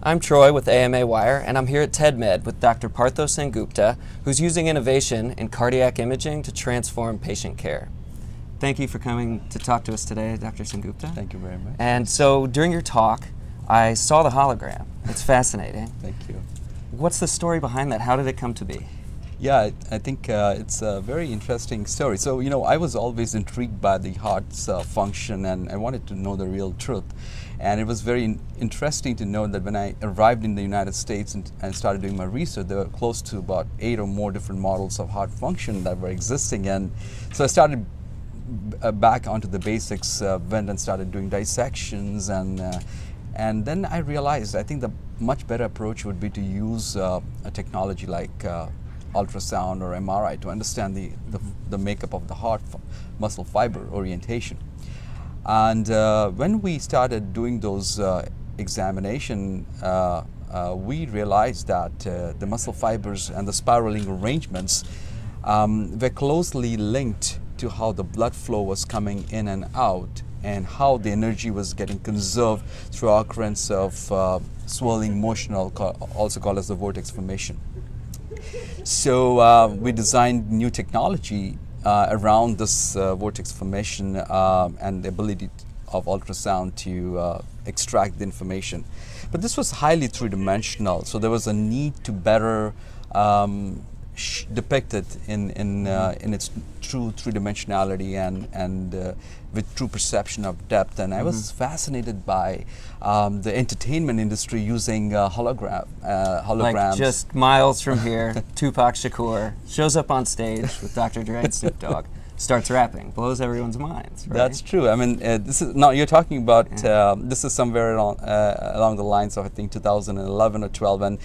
I'm Troy with AMA Wire, and I'm here at TEDMed with Dr. Partho Sengupta, who's using innovation in cardiac imaging to transform patient care. Thank you for coming to talk to us today, Dr. Sengupta. Thank you very much. And so during your talk, I saw the hologram. It's fascinating. Thank you. What's the story behind that? How did it come to be? Yeah, I, think uh, it's a very interesting story. So, you know, I was always intrigued by the heart's uh, function and I wanted to know the real truth. And it was very in interesting to know that when I arrived in the United States and, and, started doing my research, there were close to about eight or more different models of heart function that were existing. And so I started uh, back onto the basics, uh, went and started doing dissections. And, uh, and then I realized I think the much better approach would be to use a technology like ultrasound or MRI to understand the, the, the makeup of the heart muscle fiber orientation. And uh, when we started doing those uh, examination, uh, uh we realized that uh, the muscle fibers and the spiraling arrangements um, were closely linked to how the blood flow was coming in and out and how the energy was getting conserved through occurrence of uh, swirling motion, also called as the vortex formation. So we designed new technology uh, around this uh, vortex formation uh, and the ability of ultrasound to uh, extract the information. But this was highly three-dimensional, so there was a need to better um, depicted in in uh, in its true three dimensionality and and uh, with true perception of depth. And I was mm-hmm. fascinated by um, the entertainment industry using uh, hologram uh, holograms. Like just miles from here, Tupac Shakur shows up on stage with Dr. Dre and Snoop Dogg. Starts rapping, blows everyone's minds. Right? That's true. I mean, uh, this is now you're talking about. Yeah. Um, this is somewhere along, uh, along the lines of I think 2011 or 12, and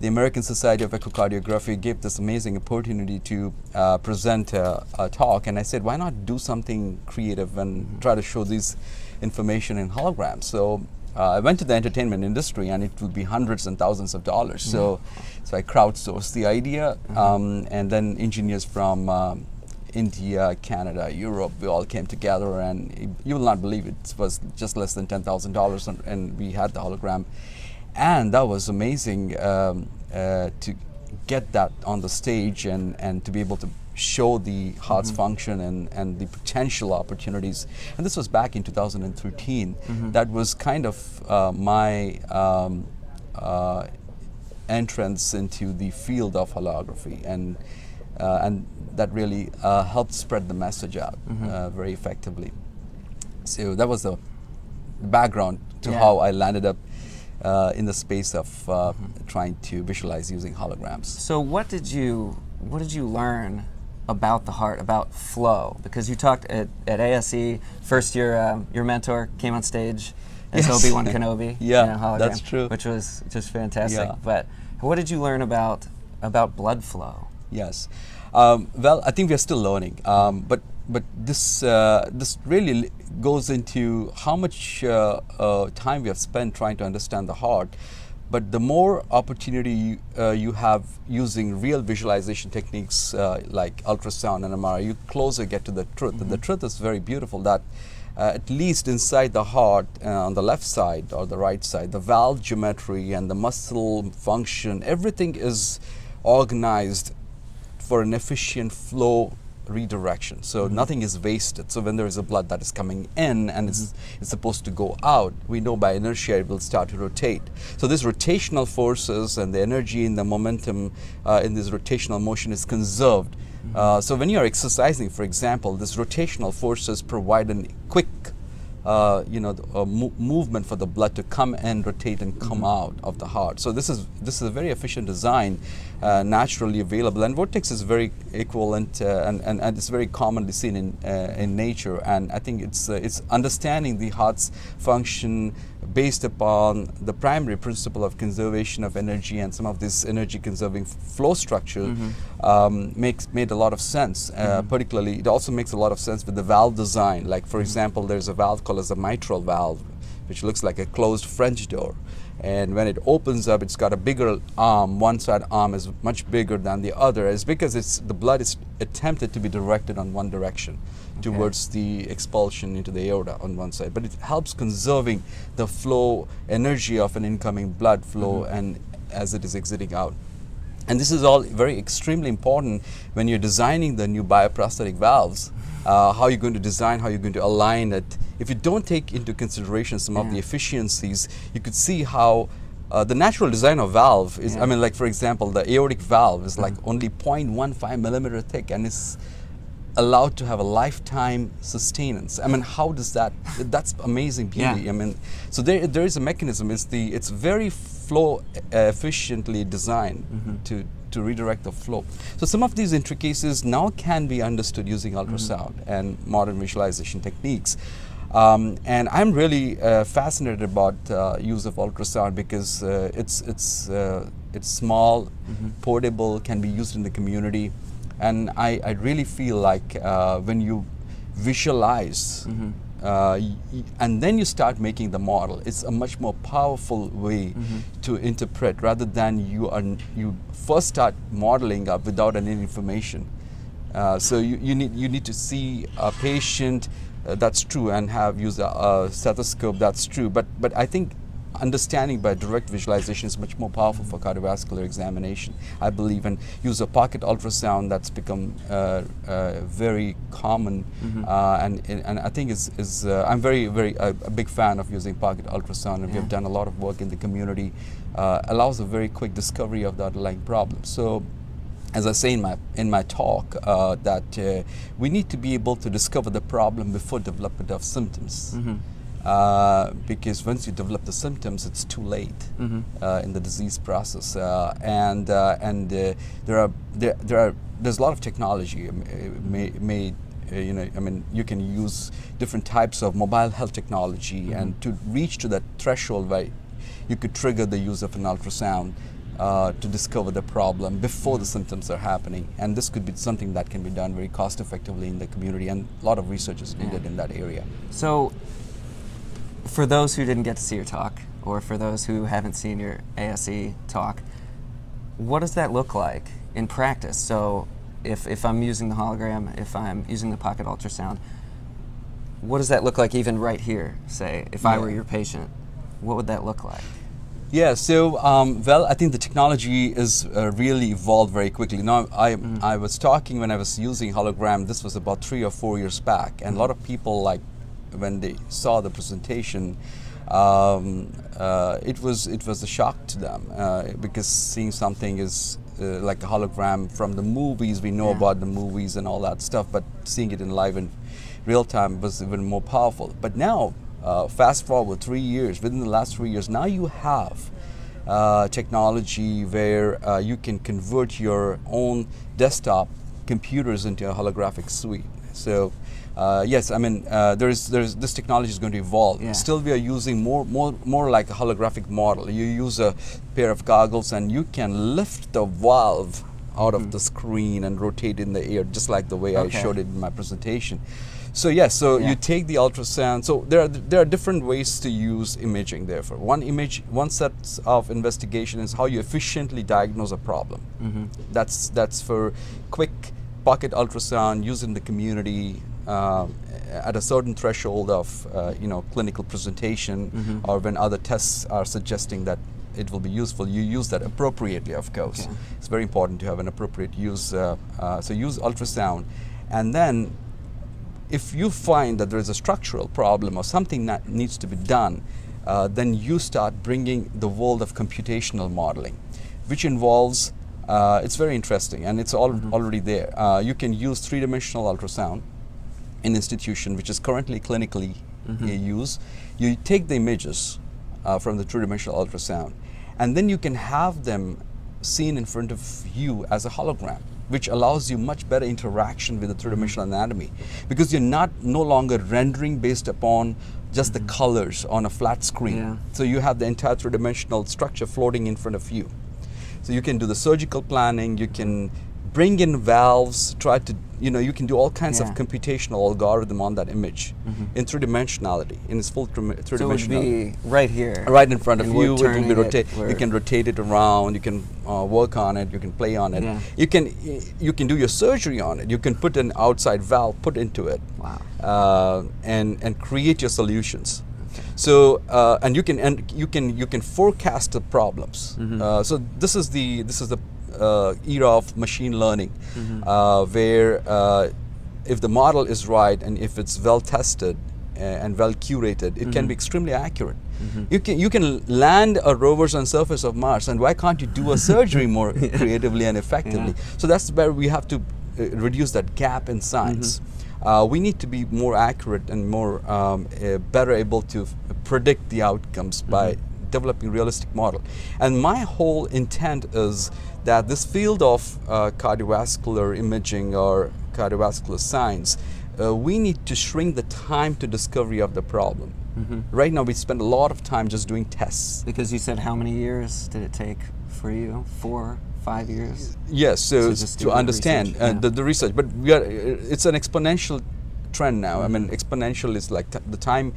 the American Society of Echocardiography gave this amazing opportunity to uh, present a, a, talk, and I said, why not do something creative and mm -hmm. try to show this information in holograms? So uh, I went to the entertainment industry, and it would be hundreds and thousands of dollars. Mm -hmm. So, so I crowdsourced the idea, mm -hmm. um, and then engineers from um, India, Canada, Europe, we all came together, and you will not believe it, it was just less than ten thousand dollars, and we had the hologram and that was amazing um, uh, to get that on the stage and, and to be able to show the heart's mm -hmm. function and, and the potential opportunities. And this was back in 2013. Mm -hmm. That was kind of uh, my um, uh, entrance into the field of holography. And, uh, and that really uh, helped spread the message out mm -hmm. very effectively. So that was the background to yeah. how I landed up uh, in the space of uh, mm -hmm. trying to visualize using holograms. So what did you what did you learn about the heart, about flow? Because you talked at, at ASE first year, um, your mentor came on stage as yes. Obi Wan Kenobi. yeah, hologram, that's true. Which was just fantastic. Yeah. But what did you learn about about blood flow? Yes. Um, well, I think we are still learning, um, but but this uh, this really goes into how much uh, uh, time we have spent trying to understand the heart. But the more opportunity you, uh, you have using real visualization techniques uh, like ultrasound and MRI, you closer get to the truth. Mm -hmm. And the mm-hmm. truth is very beautiful that uh, at least inside the heart on the left side or the right side, the valve geometry and the muscle function, everything is organized for an efficient flow redirection. So mm -hmm. nothing is wasted. So when there is a blood that is coming in and it's, mm-hmm. it's supposed to go out, we know by inertia it will start to rotate. So these rotational forces and the energy and the momentum uh, in this rotational motion is conserved. Mm -hmm. uh, so when you are exercising, for example, these rotational forces provide a quick uh, you know, a mo movement for the blood to come and rotate and come mm -hmm. out of the heart. So this is this is a very efficient design, uh, naturally available, and Vortex is very equivalent uh, and, and, and it's very commonly seen in uh, in nature. And I think it's uh, it's understanding the heart's function based upon the primary principle of conservation of energy and some of this energy conserving flow structure mm -hmm. um, makes made a lot of sense. Uh, mm -hmm. Particularly, it also makes a lot of sense with the valve design. Like for mm -hmm. example, there's a valve called as a mitral valve, which looks like a closed French door. and when it opens up, it's got a bigger arm. One side arm is much bigger than the other. It's because it's the blood is attempted to be directed on one direction Okay. towards the expulsion into the aorta on one side, but it helps conserving the flow energy of an incoming blood flow Mhm. and as it is exiting out. And this is all very extremely important when you're designing the new bioprosthetic valves. Uh, how you're going to design, how you're going to align it. If you don't take into consideration some of the efficiencies, you could see how uh, the natural design of valve is. Yeah. I mean, like for example, the aortic valve is like Mhm. only 0.15 millimeter thick, and is allowed to have a lifetime sustenance. I mean, how does that? That's amazing beauty. Yeah. I mean, so there there is a mechanism. It's the it's very flow uh, efficiently designed Mhm. to to redirect the flow. So some of these intricacies now can be understood using Mm-hmm. ultrasound and modern visualization techniques. Um, and I'm really uh, fascinated about uh, use of ultrasound because uh, it's it's uh, it's small, Mhm. portable, can be used in the community, and I, I really feel like uh, when you visualize y- y- and then you start making the model. It's a much more powerful way Mhm. to interpret rather than you are you first start modeling up without any information. Uh, so you, you need you need to see a patient. Uh, that's true, and have used a, stethoscope. That's true, but but I think understanding by direct visualization is much more powerful for cardiovascular examination. I believe, and use a pocket ultrasound that's become uh, uh, very common, Mhm. uh, and and I think is is uh, I'm very very uh, a big fan of using pocket ultrasound, and we have done a lot of work in the community. Uh, allows a very quick discovery of the underlying problem. So as I say in my in my talk, uh, that uh, we need to be able to discover the problem before development of symptoms, Mhm. uh, because once you develop the symptoms, it's too late Mhm. uh, in the disease process. Uh, and uh, and uh, there are there, there are there's a lot of technology um, made. Uh, you know, I mean, you can use different types of mobile health technology, and to reach to that threshold where you could trigger the use of an ultrasound uh, to discover the problem before the symptoms are happening. And this could be something that can be done very cost effectively in the community, and a lot of research is needed Yeah. in that area. So, for those who didn't get to see your talk, or for those who haven't seen your ASE talk, what does that look like in practice? So, if, if I'm using the hologram, if I'm using the pocket ultrasound, what does that look like even right here, say, if I were your patient? What would that look like? Yeah, so um, well, I think the technology is uh, really evolved very quickly. Now, I I was talking when I was using hologram. This was about three or four years back, and a lot of people like when they saw the presentation, um, uh, it was it was a shock to them uh, because seeing something is uh, like a hologram from the movies. We know Yeah. about the movies and all that stuff, but seeing it in live and real time was even more powerful. But now, uh, fast forward three years, within the last three years, now you have uh, technology where uh, you can convert your own desktop computers into a holographic suite. So. Uh, yes, I mean uh, there's there's this technology is going to evolve. Yeah. Still, we are using more more more like a holographic model. You use a pair of goggles and you can lift the valve out of the screen and rotate in the air, just like the way I showed it in my presentation. So yes, so Yeah. you take the ultrasound. So there are there are different ways to use imaging. Therefore, one image, one set of investigation is how you efficiently diagnose a problem. Mm-hmm. That's that's for quick pocket ultrasound used in the community um, at a certain threshold of uh, you know clinical presentation Mhm. or when other tests are suggesting that it will be useful. You use that appropriately, of course. Okay. It's very important to have an appropriate use. Uh, uh, so use ultrasound, and then if you find that there is a structural problem or something that needs to be done, uh, then you start bringing the world of computational modeling, which involves, uh, it's very interesting and it's all already there. Uh, you can use three dimensional ultrasound in institution, which is currently clinically Mhm. uh, used. You take the images uh, from the three dimensional ultrasound, and then you can have them seen in front of you as a hologram which allows you much better interaction with the three-dimensional anatomy. Because you're not no longer rendering based upon just the colors on a flat screen. Yeah. so you have the entire three-dimensional structure floating in front of you. So you can do the surgical planning you can bring in valves try to you know you can do all kinds Yeah. Of computational algorithm on that image in three dimensionality in its full three So it would dimensionality be right here. right in front of you. It will be it rotate. You can rotate it around. You can uh, work on it. You can play on it. Yeah. You can you can do your surgery on it. You can put an outside valve put into it. Wow. Uh, and and create your solutions. So uh, and you can and you can you can forecast the problems. Mm-hmm. Uh, so this is the this is the era of machine learning, Mm-hmm. uh, where uh, if the model is right and if it's well tested uh, and well curated, it can be extremely accurate. You can you can land a rovers on surface of Mars, and why can't you do a surgery more creatively and effectively? So that's where we have to uh, reduce that gap in science. Uh, we need to be more accurate and more um, uh, better able to predict the outcomes by developing realistic model. And my whole intent is that this field of uh, cardiovascular imaging or cardiovascular science, uh, we need to shrink the time to discovery of the problem. Right now, we spend a lot of time just doing tests. Because you said how many years did it take for you? Four, five years? Yes, so, So to understand research, uh, yeah. the, the research, but we are, it's an exponential trend now. I Mm-hmm. mean, exponential is like t- the time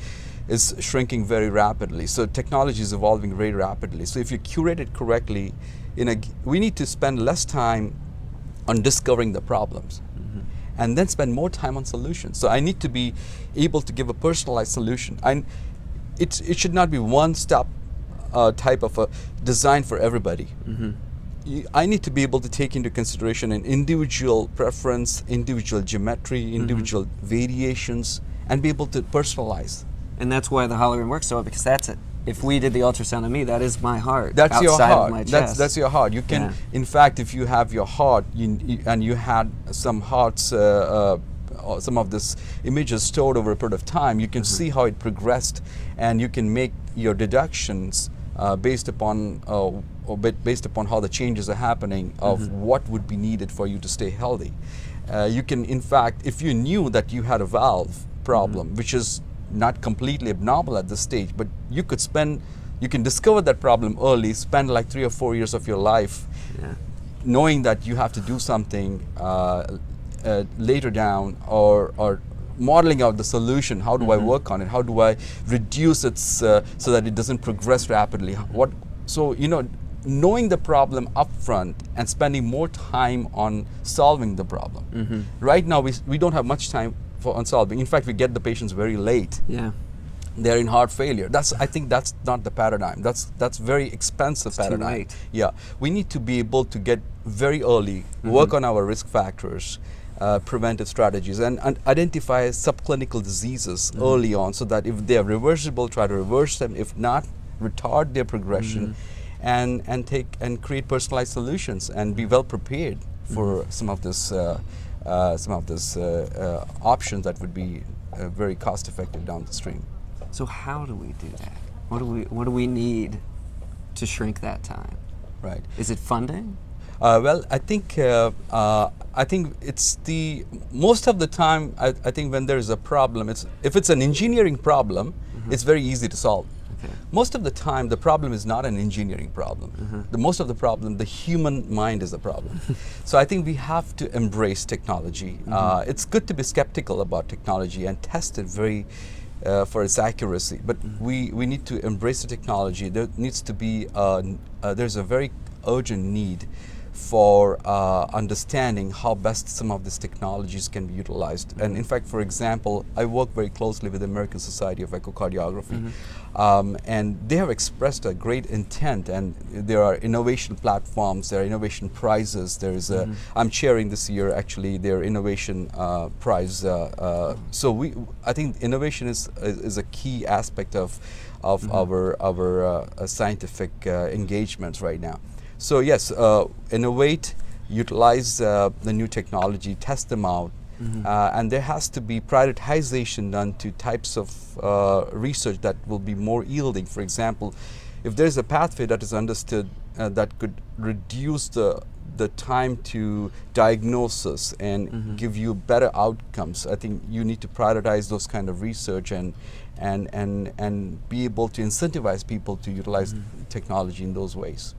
is shrinking very rapidly. So technology is evolving very rapidly. So if you curate it correctly, in a, we need to spend less time on discovering the problems Mm-hmm. and then spend more time on solutions. So I need to be able to give a personalized solution. And it's, it should not be one stop uh, type of a design for everybody. You- I need to be able to take into consideration an individual preference, individual geometry, individual variations, and be able to personalize. And that's why the hologram works so well, because that's it. If we did the ultrasound on me, that is my heart. That's outside your Of heart. That's that's your heart. You can, Yeah. in fact, if you have your heart, you, you- and you had some hearts, uh, uh, some of this images stored over a period of time, you can see how it progressed, and you can make your deductions uh, based upon uh, or based upon how the changes are happening of what would be needed for you to stay healthy. Uh, you can, in fact, if you knew that you had a valve problem, which is not completely abnormal at this stage, but you could spend, you can discover that problem early, spend like three or four years of your life Yeah. knowing that you have to do something uh, uh, later down or, or modeling out the solution. How do I work on it? How do I reduce it uh, so that it doesn't progress rapidly? What so you know knowing the problem upfront and spending more time on solving the problem. Right now we, we don't have much time for on solving. In fact, we get the patients very late Yeah. they're in heart failure. That's I think that's not the paradigm. That's that's very expensive too paradigm. late. Yeah, we need to be able to get very early, work on our risk factors, uh, preventive strategies, and, and identify subclinical diseases early on, so that if they are reversible, try to reverse them. If not, retard their progression, and and take and create personalized solutions and be well prepared for some of this. Uh, some of those uh, uh, options that would be uh, very cost effective down the stream. So how do we do that? What do we What do we need to shrink that time? Right. Is it funding? Uh, well, I think uh, uh, I think it's the most of the time. I, I think when there is a problem, it's if it's an engineering problem, it's very easy to solve. Okay. Most of the time, the problem is not an engineering problem. The most of the problem, the human mind is the problem. so I think we have to embrace technology. Uh, it's good to be skeptical about technology and test it very uh, for its accuracy. But we, we need to embrace the technology. There needs to be a, uh, there's a very urgent need for uh, understanding how best some of these technologies can be utilized. And in fact, for example, I work very closely with the American Society of Echocardiography, um, and they have expressed a great intent. And there are innovation platforms, there are innovation prizes. There is a, I'm chairing this year actually their innovation uh, prize. Uh, uh, so we, I think innovation is is, is a key aspect of of our our uh, uh, scientific uh, engagements right now. So yes, uh, innovate, utilize uh, the new technology, test them out, uh, and there has to be prioritization done to types of uh, research that will be more yielding. For example, if there's a pathway that is understood uh, that could reduce the the time to diagnosis and give you better outcomes, I think you need to prioritize those kind of research and and and and be able to incentivize people to utilize technology in those ways.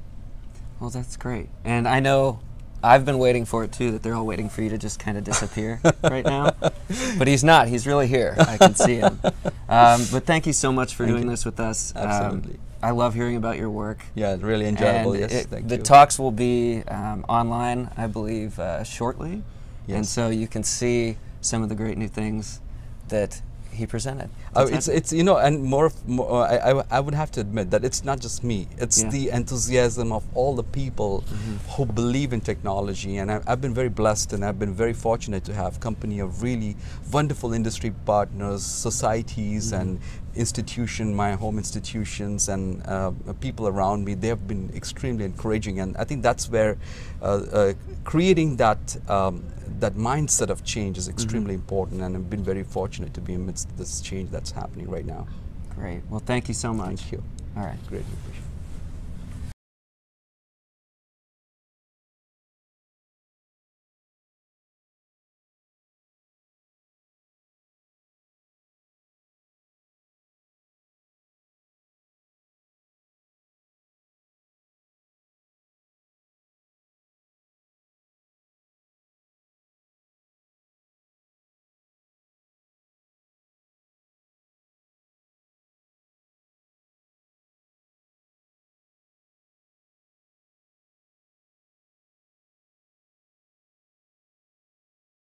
Well, that's great. And I know I've been waiting for it too. That they're all waiting for you to just kind of disappear right now, but he's not. He's really here. I can see him. Um, but thank you so much for Thank doing you. this with us. Um, Absolutely. I love hearing about your work. Yeah, really enjoyable. And yes, it- the you. talks will be um, online, I believe, uh, shortly. And so you can see some of the great new things that he presented. Oh, it's it's you know, and more, of, more I, I I would have to admit that it's not just me. It's Yeah. the enthusiasm of all the people Mm-hmm. who believe in technology, and I, I've been very blessed, and I've been very fortunate to have company of really wonderful industry partners, societies, Mm-hmm. and institution, my home institutions, and uh, people around me. They have been extremely encouraging, and I think that's where uh, uh, creating that. Um, that mindset of change is extremely important, and I've been very fortunate to be amidst this change that's happening right now. Great. Well, thank you so much. Thank you. All right. Greatly appreciate it.